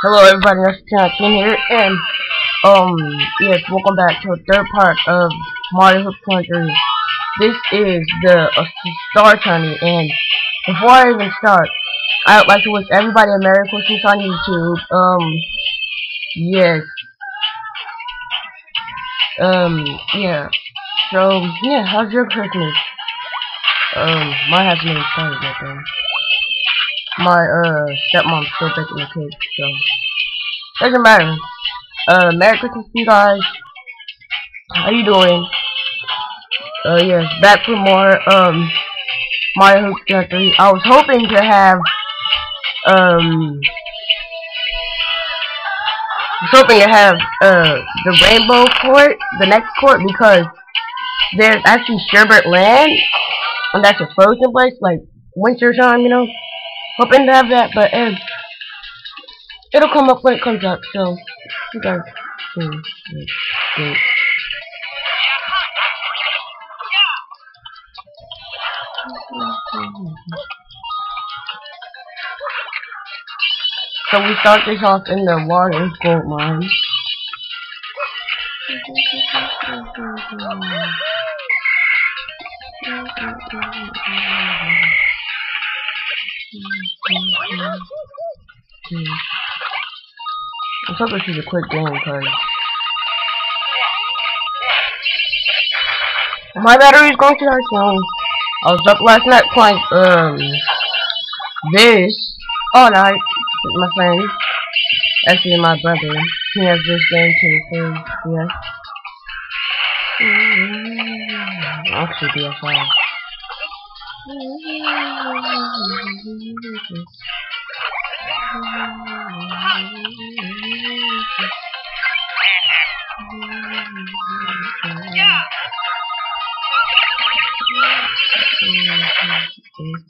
Hello everybody, that's King here, and, um, yes, welcome back to the third part of Mario Hook Plunger. This is the uh, Star Tourney, and before I even start, I would like to wish everybody a Merry Christmas on YouTube, um, yes, um, yeah, so, yeah, how's your Christmas? Um, mine hasn't even started yet, though my uh stepmom's still baking the cake, so doesn't matter. Uh, Merry Christmas to you guys. How you doing? Uh, yes, back for more um Mario Hoop 3. I was hoping to have um I was hoping to have uh the rainbow court, the next court, because there's actually Sherbet Land, and that's a frozen place, like winter time, you know hoping to have that, but it'll come up when it comes up. So you guys can wait. So we start this off in the Wario gold mine. I hope this is a quick game because my battery is going to die soon. I was up last night playing um this all night with my friends. Actually, my brother. He has this game too. So yeah. Actually, BS5. So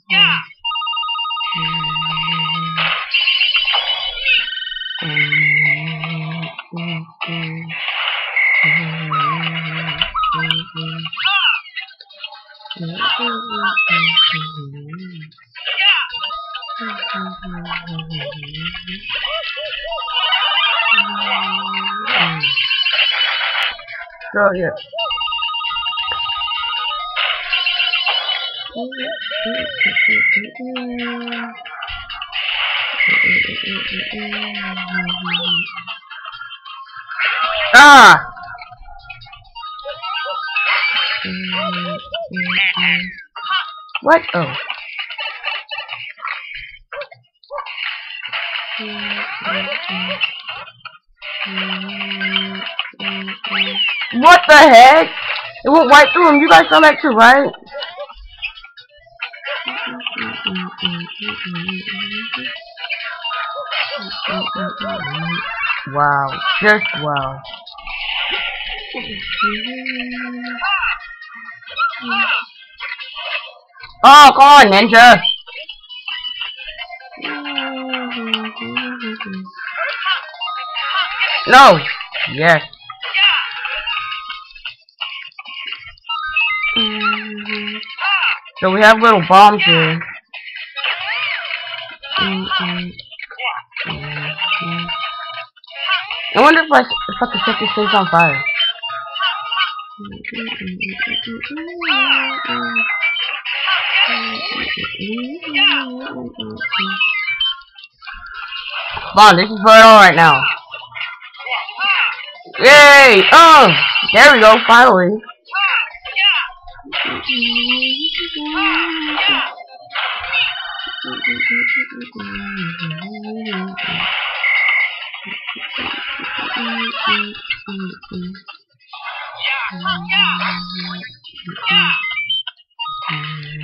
yeah. Ah! What? Oh. What the heck? It went right through him. You guys saw that too, right? Wow. Just wow. Oh, come on, Ninja! No! Yes. So we have little bombs here. I wonder if I, if I could set this place on fire. Come this is going on right now. Yay! Oh! There we go, finally.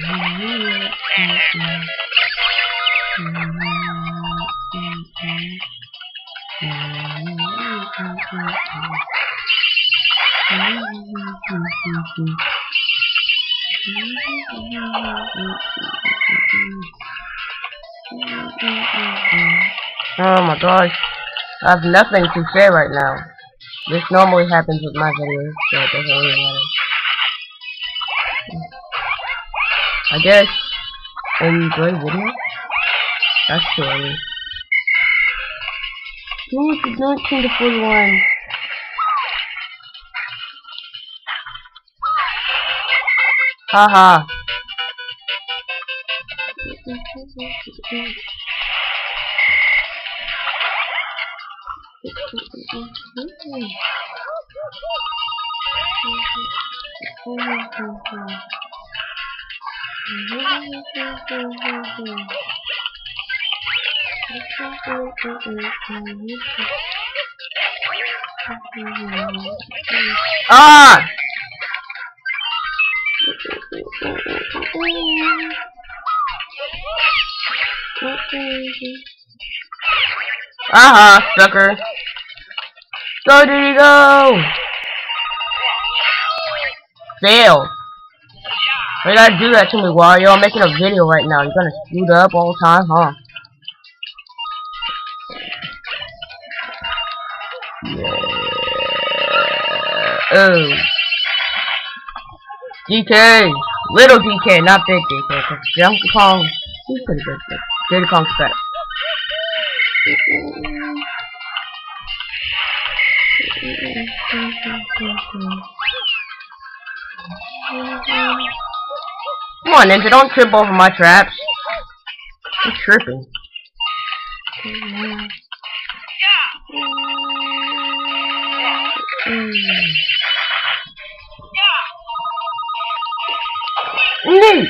Oh my gosh. I have nothing to say right now. This normally happens with my videos, so it doesn't really matter. I guess enjoy video? That's too early. Move to 19 to 41. Haha. Ah! Aha, sucker. Go, he go? Fail. Why you gotta do that to me, Wario? I'm making a video right now. You're gonna screw up all the time, huh? Yeah. Oh. DK! Little DK, not big DK, because Donkey Kong, he's pretty good, Diddy Kong's better. Come on, Ninja, don't trip over my traps. I'm tripping. Neat!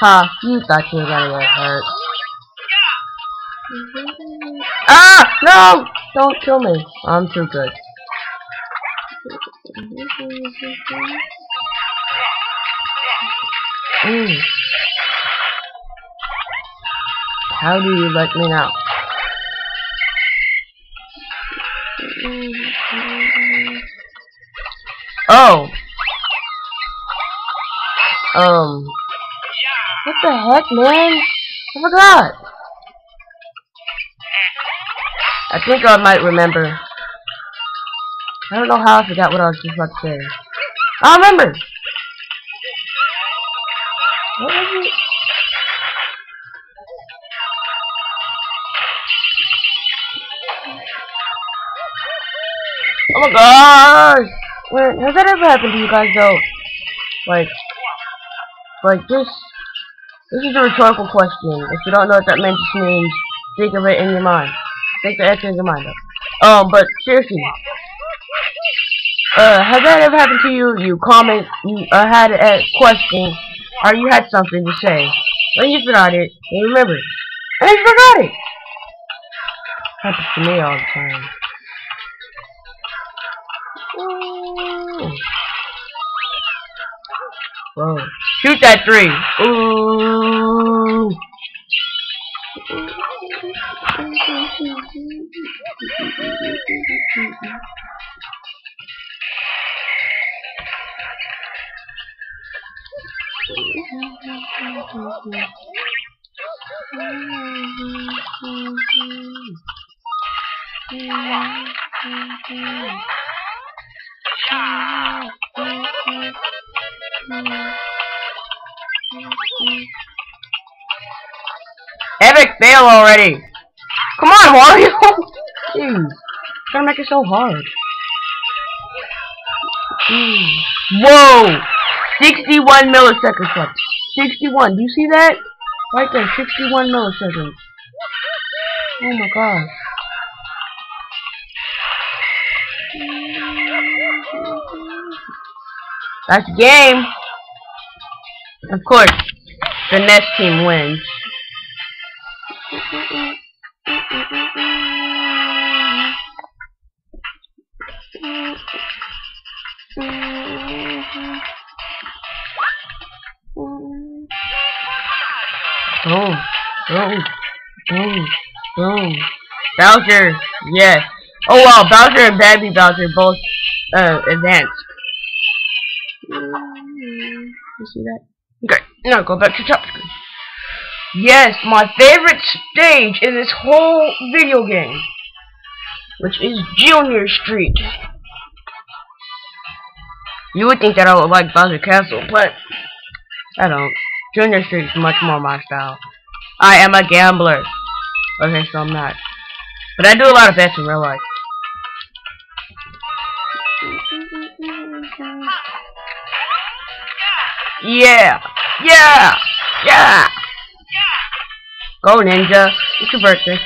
Ha, you thought you were gonna get hurt. Ah! No! Don't kill me. I'm too good. Mm. How do you like me now? Oh. Um. What the heck, man? I forgot. I think I might remember. I don't know how I forgot what I was just about to say. I remember! What was it? Oh my gosh! Has that ever happened to you guys though? Like, like this, this is a rhetorical question. If you don't know what that means, means think of it in your mind. Think the answer in your mind though. Um, but seriously, uh, has that ever happened to you? You comment, you uh, had a question, or you had something to say, then you forgot it, and you and you forgot it. Happens to me all the time. Whoa. Shoot that three. Ooh. Epic fail already! Come on, Wario! Jeez. Trying to make it so hard. Jeez. Whoa! 61 milliseconds left. 61. Do you see that? Right there, 61 milliseconds. Oh my god. That's game. Of course, the next team wins. Boom, boom, boom, boom. Bowser, yes. Oh wow, Bowser and Baby Bowser both uh, advanced. You see that? Okay, now go back to top screen. Yes, my favorite stage in this whole video game, which is Junior Street. You would think that I would like Bowser Castle, but I don't. Junior Street is much more my style. I am a gambler. Okay, so I'm not. But I do a lot of bets in real life. Yeah! Yeah! Yeah! Go Ninja! It's your birthday.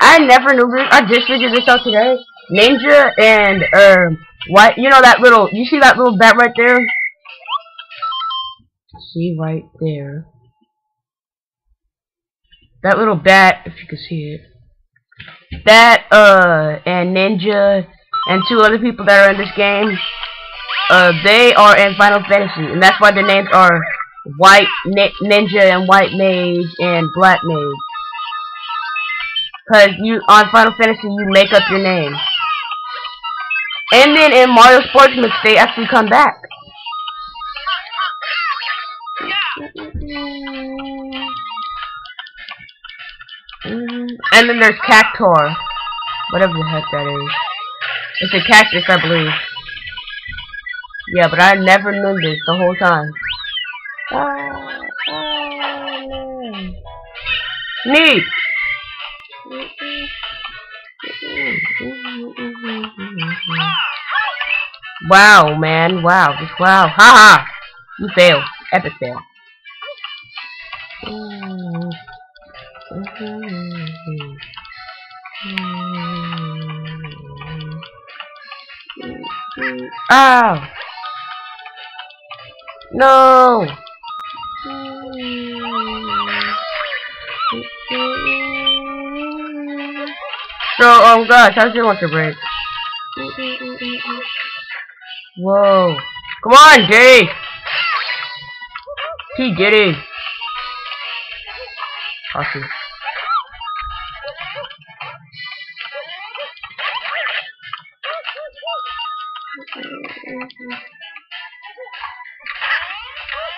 I never knew this. I just figured this out today. Ninja and um what you know that little you see that little bat right there? See right there. That little bat, if you can see it. That uh and Ninja and two other people that are in this game, uh they are in Final Fantasy, and that's why their names are White Ninja and White Mage and Black Mage. Cause you on Final Fantasy you make up your name. And then in Mario Sports Mix they actually come back. And then there's Cactuar. Whatever the heck that is. It's a cactus, I believe. Yeah, but I never knew this the whole time. Neat! Wow, man. Wow. Just wow. Haha! -ha. You failed. Epic fail. Oh! No! So, um, gosh, how's your lunch break? Whoa. Come on, Jay! He did it. Awesome.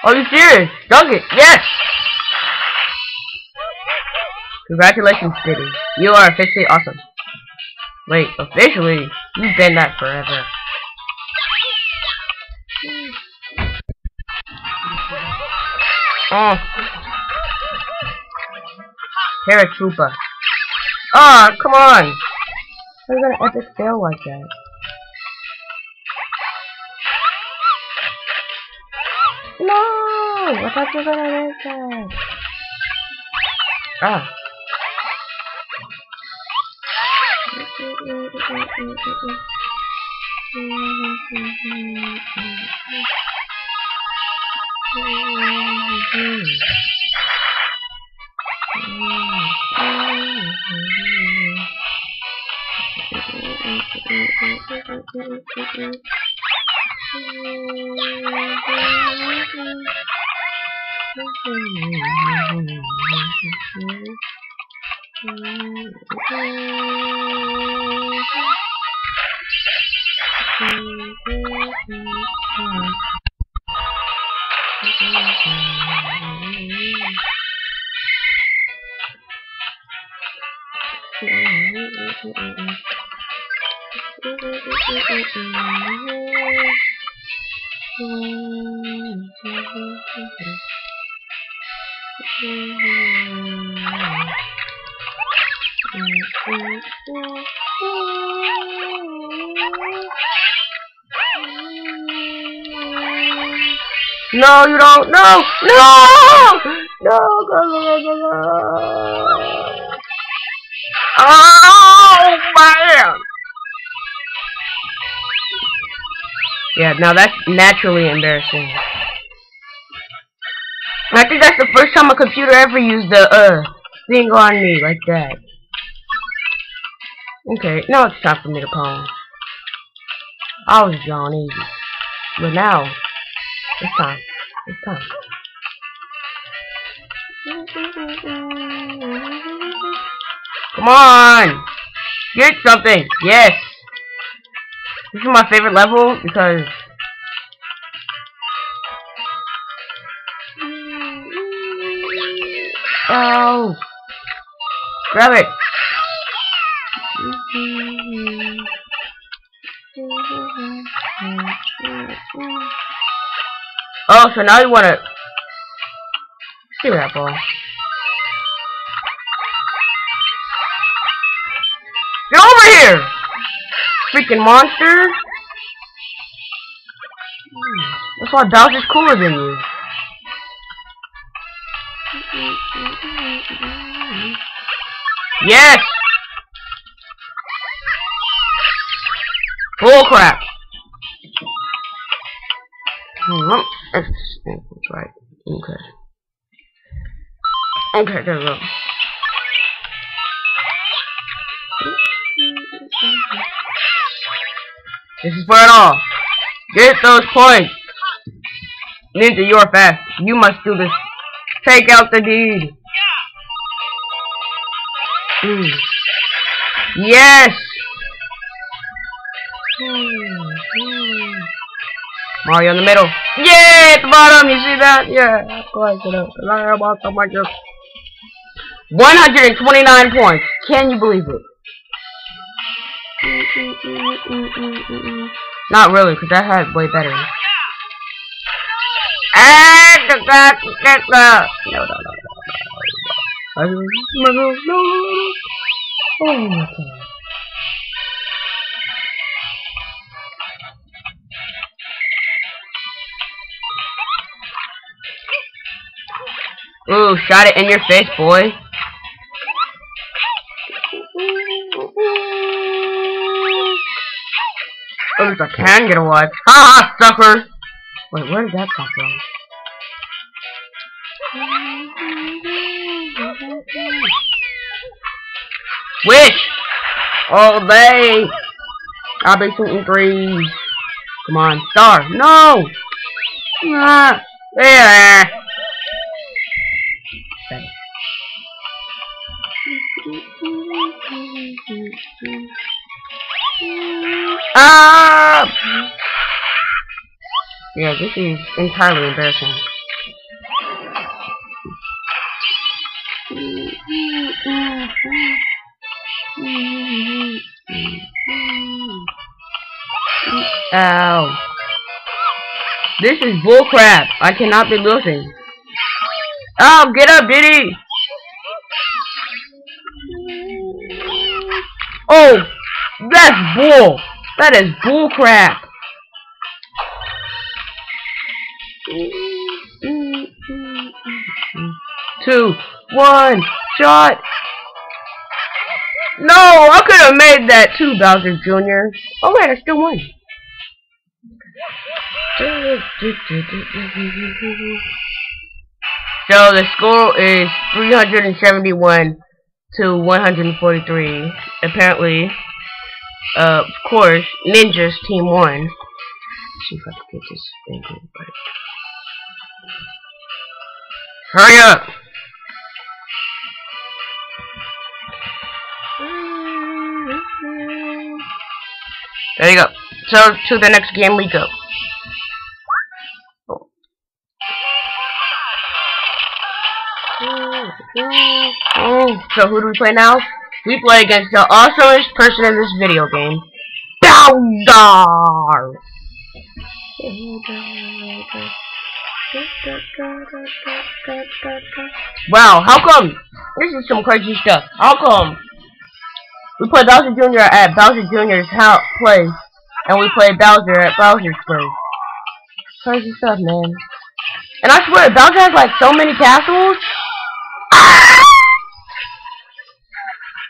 Are you serious? Dunk it! Yes! Congratulations, Diddy. You are officially awesome. Wait, officially? You've been that forever. Oh. Paratroopa. Ah, oh, come on! How you gonna epic fail like that? I thought you were gonna make that. Ah. No, you don't. No, no, no, go, go, go, go. Oh man. Yeah, now that's naturally embarrassing. I think that's the first time a computer ever used the uh thing on me like that. Okay, now it's time for me to pwn. I was drawing easy. But now, it's time. It's time. Come on! Get something! Yes! This is my favorite level because Oh! Grab it! Oh, so now you wanna see that ball. Get over here! Freaking monster! That's why Bowser's cooler than you. Yes! Bull crap! Hmm, that's right. Okay. Okay, there we go. This is for it all. Get those points. Ninja, you are fast. You must do this. Take out the deed. Mm. Yes! Mario in the middle. Yeah, at the bottom. You see that? Yeah, of course. About the Mario. 129 points. Can you believe it? Not really, because I had way better. Ah, no, no, no, no, no, no. Oh my god. Ooh, shot it in your face, boy. At least I can get away. Ha ha, sucker! Wait, where did that come from? Wish! All day! I'll be shooting threes. Come on, star. No! Ah, there! Ah! Yeah, this is entirely embarrassing. Ow. This is bullcrap. I cannot be losing. Oh, get up, Diddy! Oh, that's bull. That is bullcrap. Two, one, shot. No, I could have made that too, Bowser Jr. Oh wait, I still won. So the score is 371 to 143. Apparently, uh, of course, Ninja's team won. Let's see if I can get this thing right. Hurry up! There you go. So, to the next game we go. Oh, so who do we play now? We play against the awesomest person in this video game, Bowser! Wow, how come? This is some crazy stuff. How come? We play Bowser Jr. at Bowser Jr.'s house place, and we play Bowser at Bowser's place. Crazy stuff, man. And I swear, Bowser has like so many castles.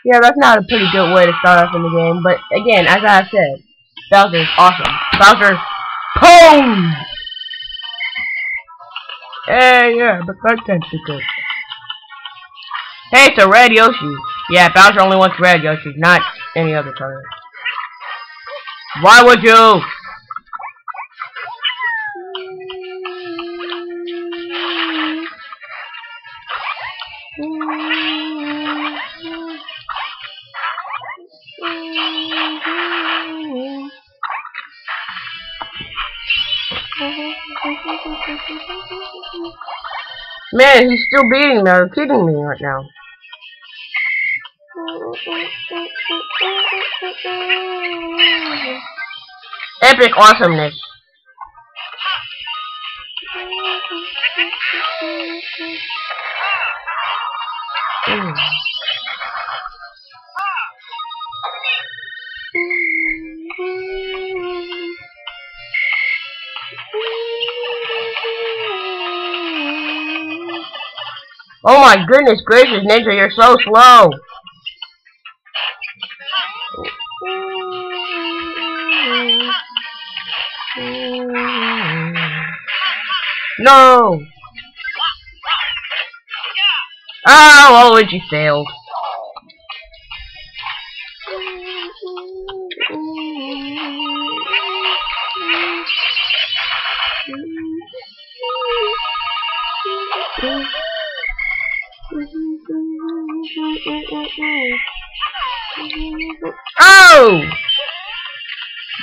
Yeah, that's not a pretty good way to start off in the game, but again, as I said, Bowser's awesome. Bowser pose! Hey, yeah, but can't be good. Hey, it's a red Yoshi. Yeah, Bowser only wants red Yoshi, not any other color. Why would you? Man, he's still beating me. Are kidding me right now? epic awesomeness. Mm. Oh my goodness gracious, Ninja, you're so slow. No! Oh, Luigi failed. Oh!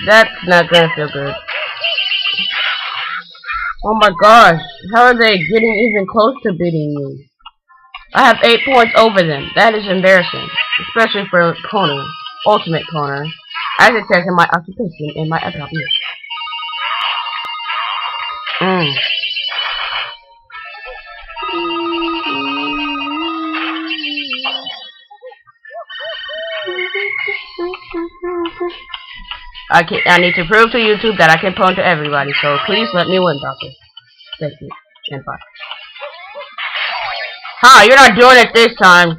That's not gonna feel good. Oh my gosh, how are they getting even close to beating me? I have 8 points over them. That is embarrassing. Especially for Connor. Ultimate Connor. As it says in my occupation and my account. Mmm. I can I need to prove to YouTube that I can pwn to everybody, so please let me win, Doctor. Thank you. And bye. Ha, you're not doing it this time.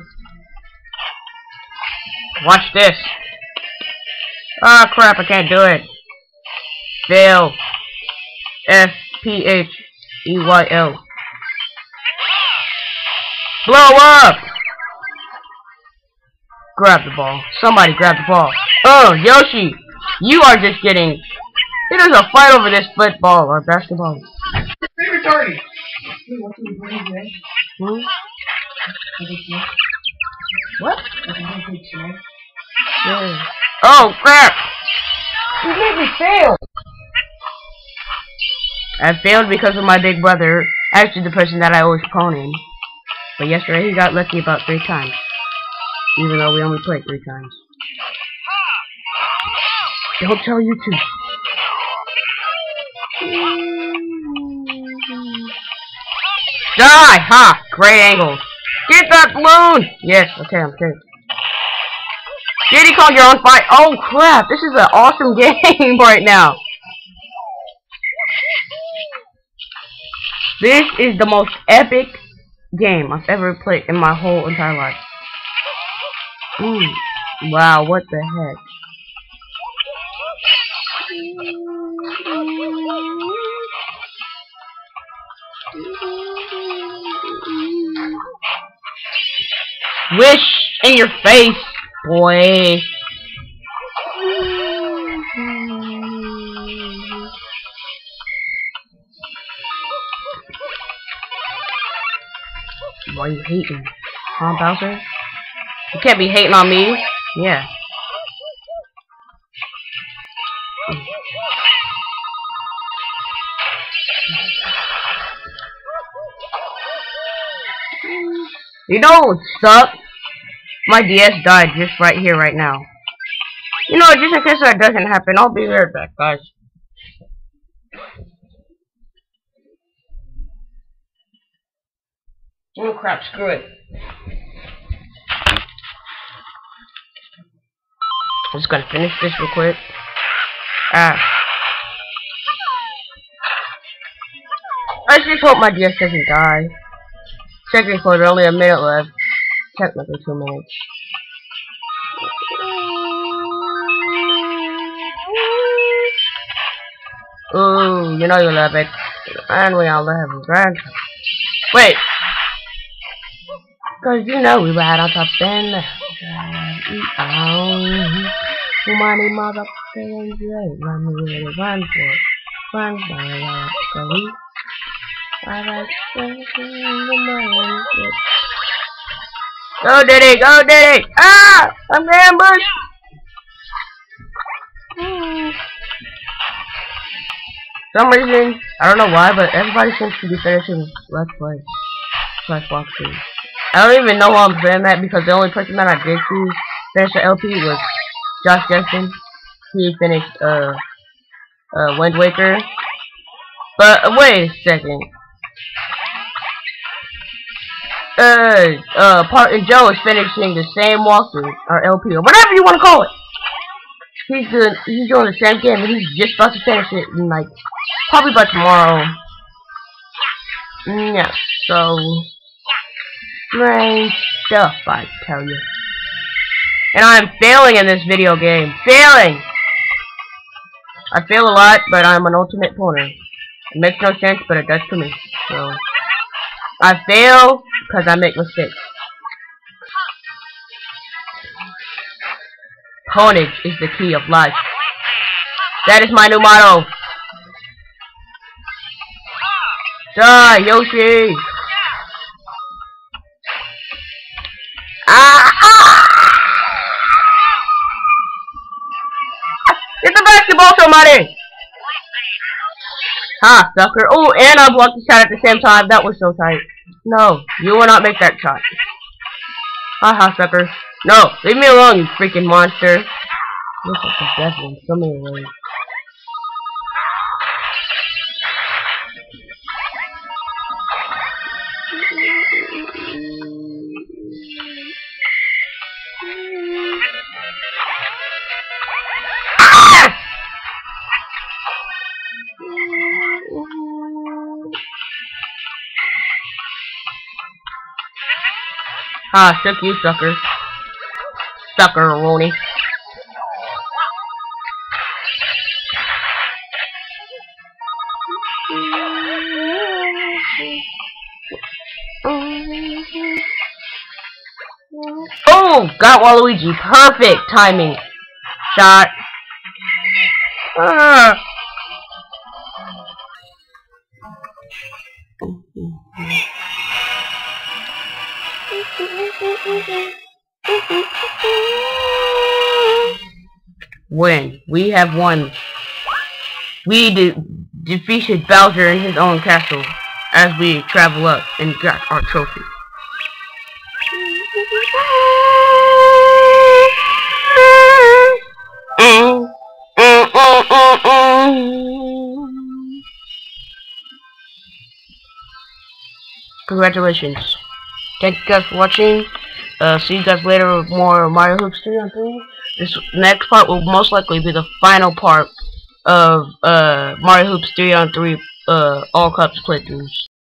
Watch this. Ah, oh, crap, I can't do it. Fail. F-P-H-E-Y-L. Blow up! Grab the ball. Somebody grab the ball. Oh, Yoshi! You are just getting... There's a fight over this football or basketball. Favorite. Hmm? What? Yeah. Oh crap! You made me fail. I failed because of my big brother, actually the person that I always pawn in. But yesterday he got lucky about three times. Even though we only played three times. Don't tell you to. Die! Ha! Great angle. Get that balloon! Yes, okay, I'm safe. Diddy Kong, you're on fire. Oh crap, this is an awesome game right now. This is the most epic game I've ever played in my whole entire life. Ooh. Wow, what the heck. Wish in your face, boy. Why are you hating? Huh, Bowser? You can't be hating on me. Yeah. You know what sucks? My DS died just right here, right now. You know, just in case that doesn't happen, I'll be right back, guys. Oh crap, screw it. I'm just gonna finish this real quick. Ah. I just hope my DS doesn't die. Checking for only a minute left. Technically two minutes. Ooh, you know you love it. And we all love it, right? Wait! Cause you know we ride on top stand Oh, money motherfuckers, run, run, run for it. Run, run, run, go. Go Diddy, go Diddy! Ah! I'm ambushed! some reason, I don't know why, but everybody seems to be finishing Let's Play. Slash walkthrough. I don't even know who I'm playing at because the only person that I did see finish the LP was Josh Justin. He finished, uh, uh, Wind Waker. But uh, wait a second. Uh, uh, Part and Joe is finishing the same walkthrough or LP or whatever you want to call it. He's doing he's doing the same game and he's just about to finish it in like probably by tomorrow. Mm, Yeah, so strange stuff I tell you. And I'm failing in this video game. Failing! I fail a lot, but I'm an ultimate pointer. It makes no sense, but it does to me. So I fail because I make mistakes. Ponage is the key of life. That is my new motto. Die, Yoshi! Somebody! Ha, sucker. Oh, and I blocked the shot at the same time. That was so tight. No, you will not make that shot. Ha ha, sucker. No, leave me alone, you freaking monster. Look like the devil in so many ways. Ah, shook you, sucker. Sucker, Rooney. Oh, got Waluigi. Perfect timing. Shot. Ah. Win. We have won. We de defeated Bowser in his own castle as we travel up and got our trophy. Congratulations. Thank you guys for watching. Uh, see you guys later with more Mario Hoops 3 on 3. This next part will most likely be the final part of uh, Mario Hoops 3 on 3 uh, All Cups playthroughs.